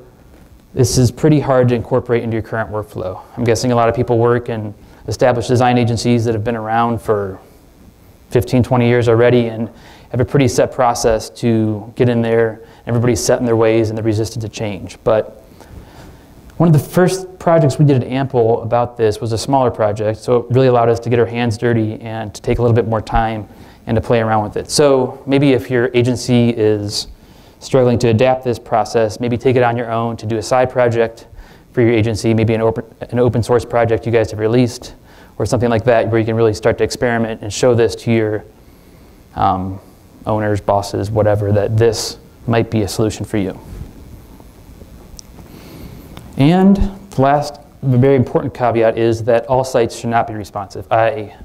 this is pretty hard to incorporate into your current workflow. I'm guessing a lot of people work in established design agencies that have been around for 15, 20 years already and have a pretty set process to get in there. Everybody's set in their ways and they're resistant to change. But one of the first projects we did at Ample about this was a smaller project, so it really allowed us to get our hands dirty and to take a little bit more time and to play around with it. So maybe if your agency is struggling to adapt this process, maybe take it on your own to do a side project for your agency, maybe an open, an open source project you guys have released, or something like that, where you can really start to experiment and show this to your um, owners, bosses, whatever, that this might be a solution for you. And the last very important caveat is that all sites should not be responsive. I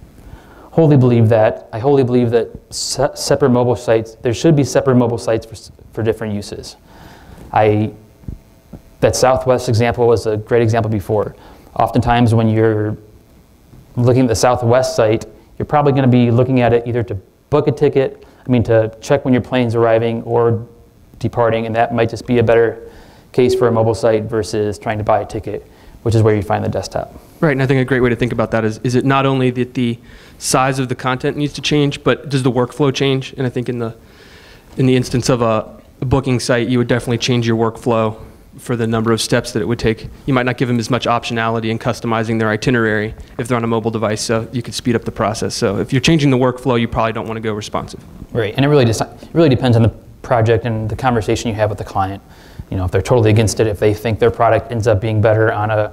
wholly believe that. I wholly believe that se separate mobile sites, there should be separate mobile sites for, for different uses. I, that Southwest example was a great example before. Oftentimes when you're looking at the Southwest site, you're probably going to be looking at it either to book a ticket, I mean to check when your plane's arriving or departing, and that might just be a better case for a mobile site versus trying to buy a ticket, which is where you find the desktop. Right, and I think a great way to think about that is, is it not only that the size of the content needs to change, but does the workflow change? And I think in the, in the instance of a, a booking site, you would definitely change your workflow for the number of steps that it would take. You might not give them as much optionality in customizing their itinerary if they're on a mobile device, so you could speed up the process. So if you're changing the workflow, you probably don't want to go responsive. Right, and it really, just, it really depends on the project and the conversation you have with the client. You know, if they're totally against it, if they think their product ends up being better on a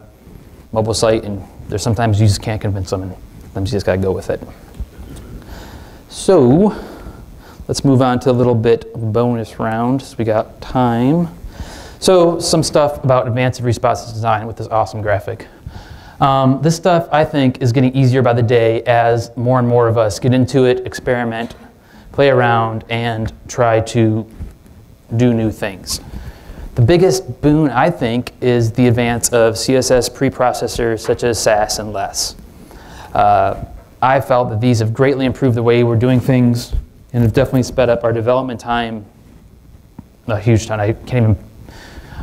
mobile site, and there's sometimes you just can't convince them, and sometimes you just got to go with it. So, let's move on to a little bit of bonus round, so we got time. So, some stuff about advanced responsive design with this awesome graphic. Um, this stuff, I think, is getting easier by the day as more and more of us get into it, experiment, play around, and try to do new things. The biggest boon, I think, is the advance of CSS preprocessors such as Sass and Less. Uh, I felt that these have greatly improved the way we're doing things and have definitely sped up our development time a huge ton. I can't even,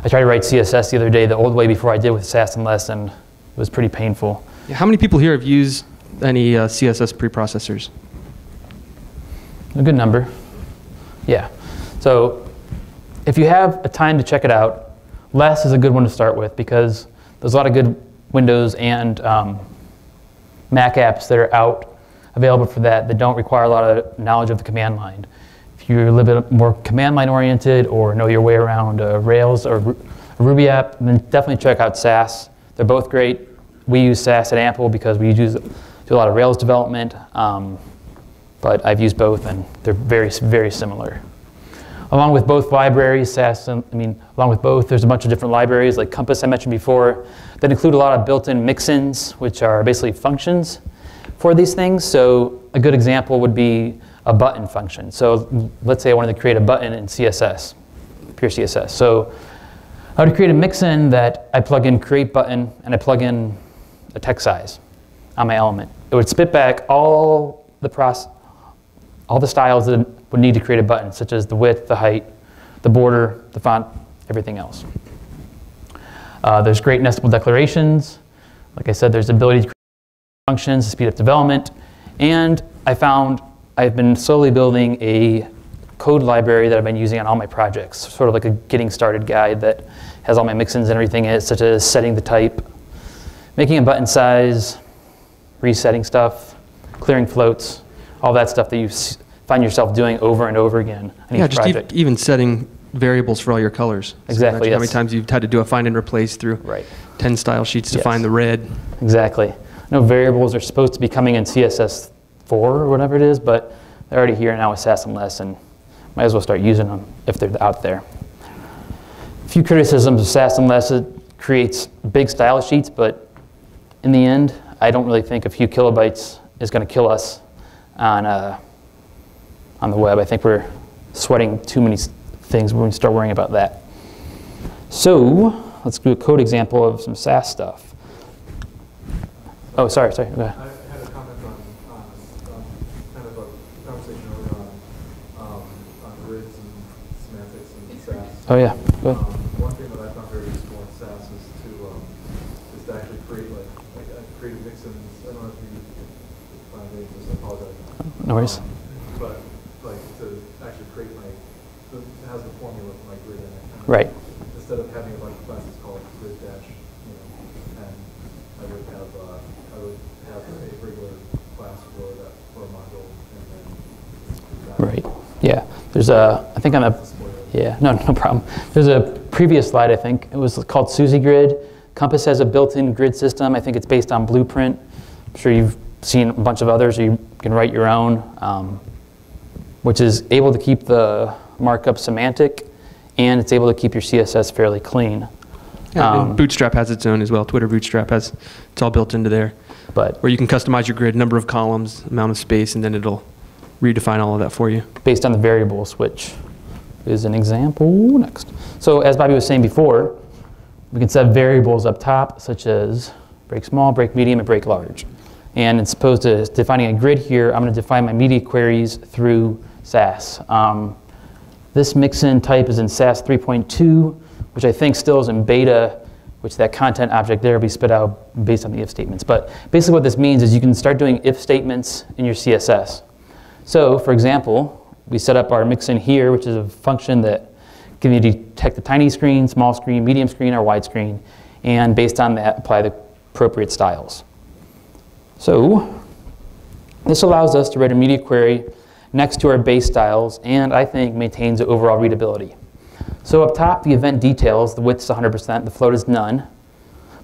I tried to write CSS the other day the old way before I did with Sass and Less and it was pretty painful. How many people here have used any uh, CSS preprocessors? A good number. Yeah. So if you have a time to check it out, Less is a good one to start with because there's a lot of good Windows and um, Mac apps that are out available for that that don't require a lot of knowledge of the command line. If you're a little bit more command line oriented or know your way around uh, Rails or Ru a Ruby app, then definitely check out Sass. They're both great. We use Sass at Ample because we use, do a lot of Rails development, um, but I've used both and they're very, very similar. Along with both libraries, Sass, I mean, along with both, there's a bunch of different libraries like Compass I mentioned before that include a lot of built-in mixins, which are basically functions for these things. So a good example would be a button function. So let's say I wanted to create a button in CSS, pure CSS. So I would create a mixin that I plug in create button and I plug in a text size on my element. It would spit back all the process, all the styles that would need to create a button, such as the width, the height, the border, the font, everything else. Uh, there's great nestable declarations. Like I said, there's the ability to create functions to speed up development. And I found I've been slowly building a code library that I've been using on all my projects, sort of like a getting started guide that has all my mixins and everything in it, such as setting the type, making a button size, resetting stuff, clearing floats, all that stuff that you find yourself doing over and over again yeah, just e- even setting variables for all your colors. So Exactly, How many times you've had to do a find and replace through Right. 10 style sheets to Yes. find the red. Exactly. No variables are supposed to be coming in CSS 4 or whatever it is, but they're already here now with Sass and Less, and might as well start using them if they're out there. A few criticisms of Sass and Less, it creates big style sheets, but in the end, I don't really think a few kilobytes is going to kill us on, uh, on the web. I think we're sweating too many things when we start worrying about that. So let's do a code example of some Sass stuff. Oh, sorry, sorry. Go ahead. I had a comment on, on, um, kind of a conversation earlier on, um, on grids and semantics and Sass. Oh, yeah. Go Um, ahead. one thing that I found very useful in Sass is to, um, is to actually create like, like, uh, create a mix-ins, I don't know if you find it, just I apologize. No worries. Um, But, like, to actually create like, the- it has the formula for my grid in it. and Right. Instead of having a bunch of classes called grid dash, you know, and I would have, uh, I would have a regular class for that, for a module and then. that- Right. Yeah. There's a, I think on a yeah, no, no problem. There's a previous slide, I think. It was called Susy Grid. Compass has a built-in grid system. I think it's based on Blueprint. I'm sure you've seen a bunch of others, or you can write your own, um, which is able to keep the markup semantic, and it's able to keep your CSS fairly clean. Yeah, Um, Bootstrap has its own as well. Twitter Bootstrap has, it's all built into there. But Where you can customize your grid, number of columns, amount of space, and then it'll redefine all of that for you. based on the variables, which is an example next. So as Bobby was saying before, we can set variables up top, such as break small, break medium, and break large. And as opposed to defining a grid here, I'm going to define my media queries through Sass. Um, this mixin type is in Sass 3.2, which I think still is in beta, which that content object there will be spit out based on the if statements. But basically what this means is you can start doing if statements in your CSS. So, for example, we set up our mixin here, which is a function that can detect the tiny screen, small screen, medium screen, or wide screen, and based on that, apply the appropriate styles. So, this allows us to write a media query next to our base styles, and I think maintains the overall readability. So up top, the event details, the width is 100%, the float is none.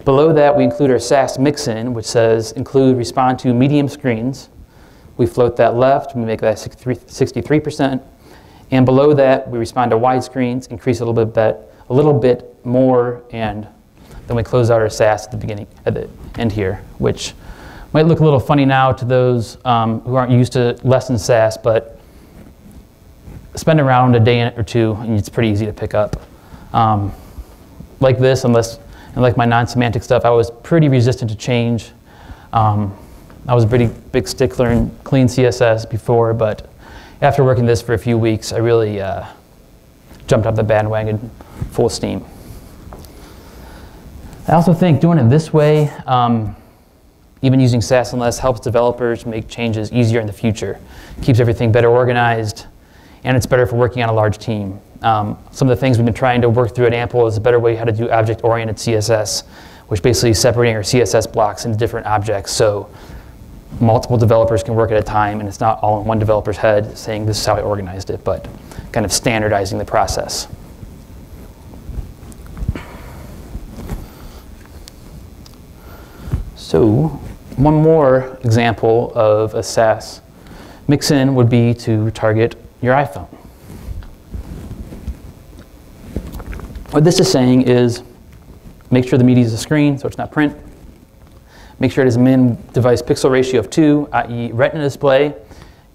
Below that, we include our Sass mixin, which says include respond to medium screens. We float that left, we make that 63 63%. And below that, we respond to wide screens, increase a little bit, bet, a little bit more, and then we close out our Sass at the beginning, at the end here, which might look a little funny now to those um, who aren't used to less than Sass, but spend around a day or two, and it's pretty easy to pick up. Um, like this, unless, and like my non-semantic stuff, I was pretty resistant to change. Um, I was a pretty big stickler in clean CSS before, but after working this for a few weeks, I really uh, jumped up the bandwagon full steam. I also think doing it this way, um, even using Sass and less, helps developers make changes easier in the future. Keeps everything better organized, and it's better for working on a large team. Um, some of the things we've been trying to work through at Ample is a better way how to do object-oriented CSS, which basically is separating our CSS blocks into different objects so multiple developers can work at a time and it's not all in one developer's head saying this is how I organized it, but kind of standardizing the process. So one more example of a Sass mix-in would be to target your iPhone. What this is saying is make sure the media is a screen so it's not print. Make sure it has a min device pixel ratio of 2, i.e. retina display.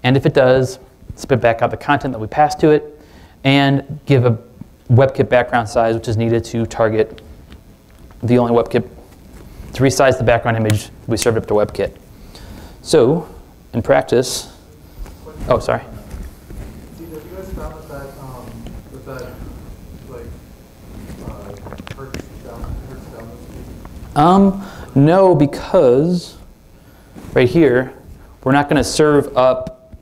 And if it does, spit back out the content that we passed to it and give a WebKit background size which is needed to target the only WebKit to resize the background image we served up to WebKit. So, in practice, oh, sorry. That that, um, that that, no, because right here, we're not going to serve up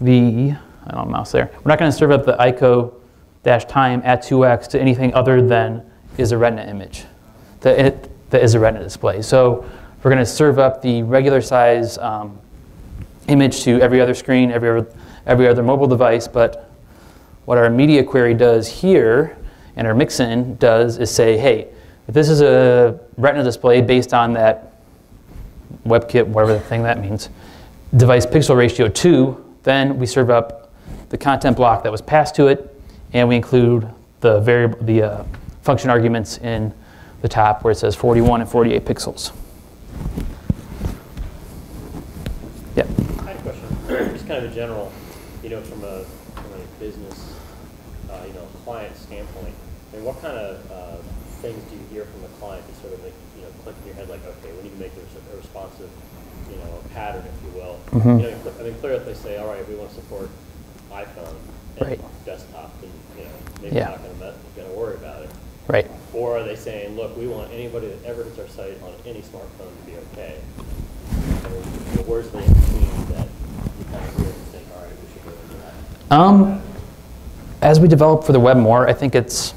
the, I don't mouse there. We're not going to serve up the ICO dash time at 2x to anything other than is a retina image, the, it, the is a retina display. So we're going to serve up the regular size um, image to every other screen, every every other mobile device, but what our media query does here and our mixin does is say, hey, if this is a retina display based on that WebKit, whatever the thing that means, device pixel ratio 2, then we serve up the content block that was passed to it, and we include the variable, the uh, function arguments in the top where it says 41 and 48 pixels. Yeah. I had a question, just kind of a general, you know, from a, from a business, uh, you know, client standpoint. I mean, what kind of, uh, things do you hear from the client that sort of make, you know, click in your head like, okay, we need to make this a responsive, you know, pattern, will? Mhm. You know, I mean, clearly if they say, all right, we want to support iPhone Right. and desktop, then, you know, maybe Yeah. we're not gonna, gonna worry about it. Right. Or are they saying, look, we want anybody that ever hits our site on any smartphone to be okay? I mean, you know, Where's the in between that you kind of hear and think, all right, we should go into that? Um, as we develop for the web more, I think it's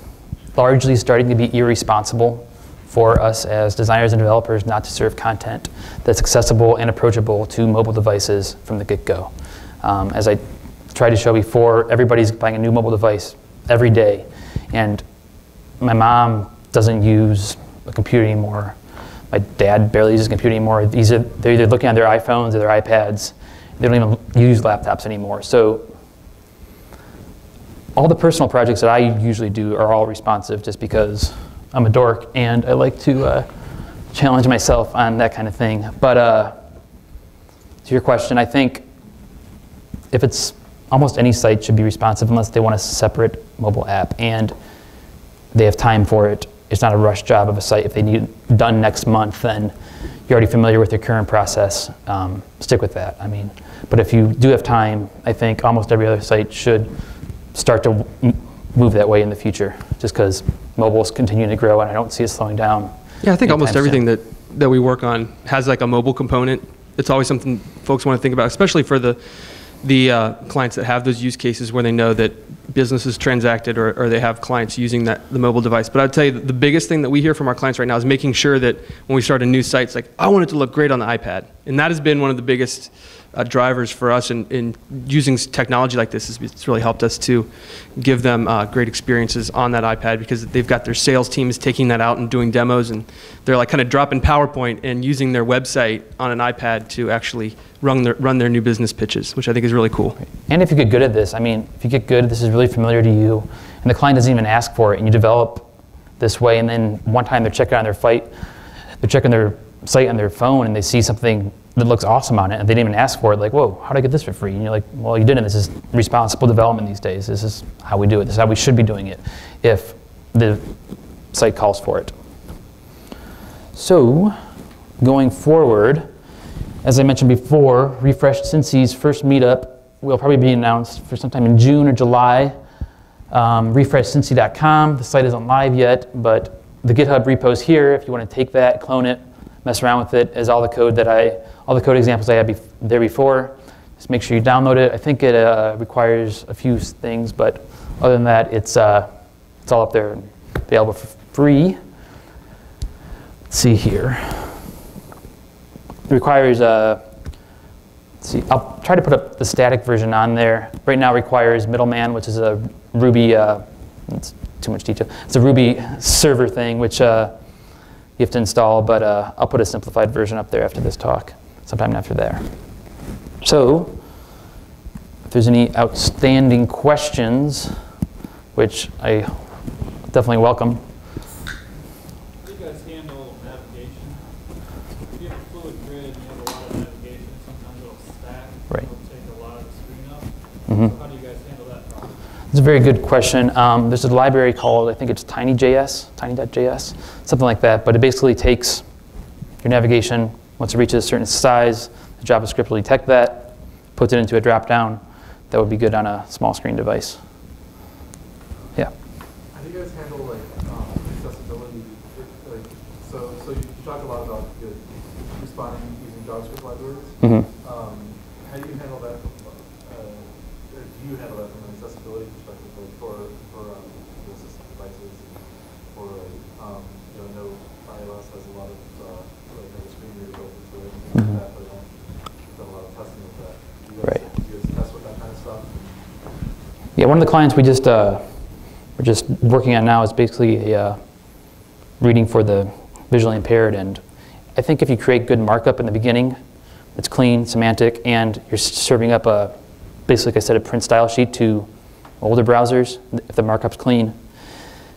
largely starting to be irresponsible for us as designers and developers not to serve content that's accessible and approachable to mobile devices from the get-go. Um, as I tried to show before, everybody's buying a new mobile device every day, and my mom doesn't use a computer anymore. My dad barely uses a computer anymore. These are, they're either looking on their iPhones or their iPads. They don't even use laptops anymore. So all the personal projects that I usually do are all responsive just because I'm a dork and I like to uh, challenge myself on that kind of thing. But uh, to your question, I think if it's almost any site should be responsive unless they want a separate mobile app and they have time for it. It's not a rush job of a site. If they need it done next month, then you're already familiar with your current process. Um, stick with that. I mean, but if you do have time, I think almost every other site should start to move that way in the future, just because mobile is continuing to grow and I don't see it slowing down. Yeah, I think almost everything soon. that, that we work on has like a mobile component. It's always something folks want to think about, especially for the, the uh, clients that have those use cases where they know that business is transacted or, or they have clients using that, the mobile device. But I'd tell you that the biggest thing that we hear from our clients right now is making sure that when we start a new site, it's like, I want it to look great on the iPad. And that has been one of the biggest uh, drivers for us in, in using technology like this. Is It's really helped us to give them uh, great experiences on that iPad because they've got their sales teams taking that out and doing demos, and they're like kind of dropping PowerPoint and using their website on an iPad to actually run their, run their new business pitches, which I think is really cool. And if you get good at this, I mean, if you get good, this is really familiar to you, and the client doesn't even ask for it, and you develop this way, and then one time they're checking on their fight, they're checking their site on their phone, and they see something that looks awesome on it, and they didn't even ask for it. Like, whoa, how did I get this for free? And you're like, well, you didn't. This is responsible development these days. This is how we do it. This is how we should be doing it, if the site calls for it. So, going forward, as I mentioned before, Refresh Cincy's first meetup will probably be announced for sometime in June or July. Um, refreshcincy.com, the site isn't live yet, but the GitHub repo's here. If you want to take that, clone it, mess around with it, is all the code that I, all the code examples I had there before. Just make sure you download it. I think it uh, requires a few things, but other than that, it's, uh, it's all up there and available for free. Let's see here. It requires a, let's see, I'll try to put up the static version on there. Right now requires middleman, which is a Ruby, uh, it's too much detail. It's a Ruby server thing, which uh, you have to install, but uh, I'll put a simplified version up there after this talk, sometime after there. So, if there's any outstanding questions, which I definitely welcome, How do you guys handle navigation? If you have a fluid grid and you have a lot of navigation, sometimes it'll stack. Right. It'll It's a very good question. Um, there's a library called, I think it's tiny.js, tiny.js, something like that. But it basically takes your navigation, once it reaches a certain size, the JavaScript will detect that, puts it into a dropdown. That would be good on a small screen device. Yeah. How do you guys handle like um, accessibility? Like, so, so you, talk a lot about responding using JavaScript libraries. Mhm. Um, how do you handle that? From, uh, or do you handle that from an accessibility perspective, like for for um, the system devices, or like, um, you know, I know iOS has a lot of uh, like have a screen reader built into it and things Mhm. like that, but I don't done a lot of testing with that. Do you guys, Right. do you guys test with that kind of stuff? Yeah, one of the clients we just uh, we're just working on now is basically a uh, reading for the visually impaired, and I think if you create good markup in the beginning, it's clean, semantic, and you're serving up a basically, like I said, a print style sheet to older browsers. If the markup's clean,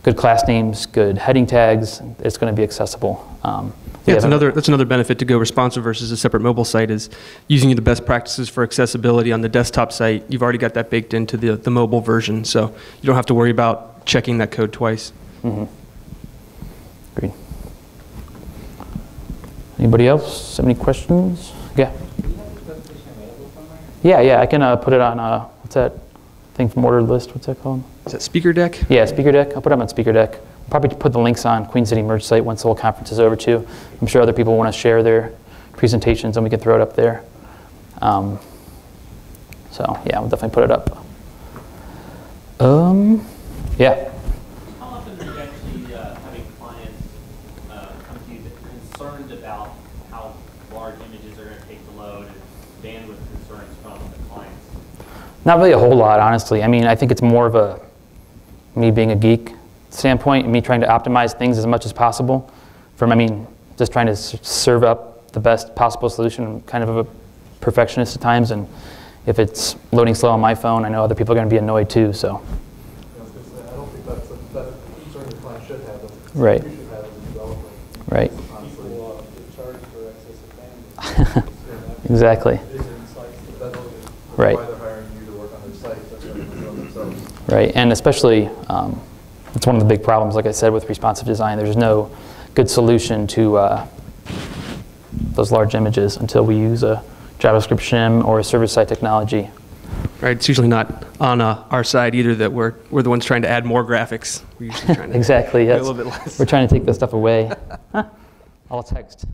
good class names, good heading tags, it's going to be accessible. Um, Yeah, Yeah. another, that's another benefit to Go Responsive versus a separate mobile site is using the best practices for accessibility on the desktop site. You've already got that baked into the, the mobile version, so you don't have to worry about checking that code twice. Mm -hmm. Agreed. Anybody else have any questions? Yeah. Do you have the presentation available somewhere? Yeah, yeah, I can uh, put it on, uh, what's that thing from ordered list? What's that called? Is that speaker deck? Yeah, speaker deck. I'll put them on speaker deck. Probably put the links on Queen City Merge site once the whole conference is over too. I'm sure other people want to share their presentations and we can throw it up there. Um, so yeah, we'll definitely put it up. Um, yeah. How often are you actually uh, having clients uh, come to you that are concerned about how large images are going to take to load and bandwidth concerns from the clients? Not really a whole lot, honestly. I mean, I think it's more of a me being a geek standpoint and me trying to optimize things as much as possible. From, I mean, just trying to serve up the best possible solution. I'm kind of a perfectionist at times, and if it's loading slow on my phone, I know other people are going to be annoyed too. So, I was gonna say, I don't think that's, a- that's a concern the client should have, that's a concern Right. you should have as a developer, right, honestly. People uh, get charged for excess of bandwidth. exactly, Is in sites, that's Right. why they're hiring you to work on their sites, that's why they don't do it themselves. right, and especially um, it's one of the big problems, like I said, with responsive design. There's no good solution to uh, those large images until we use a JavaScript shim or a server-side technology. Right, it's usually not on uh, our side either that we're, we're the ones trying to add more graphics. We're usually trying to Exactly. do a Yes. little bit less. We're trying to take this stuff away. Huh, All text.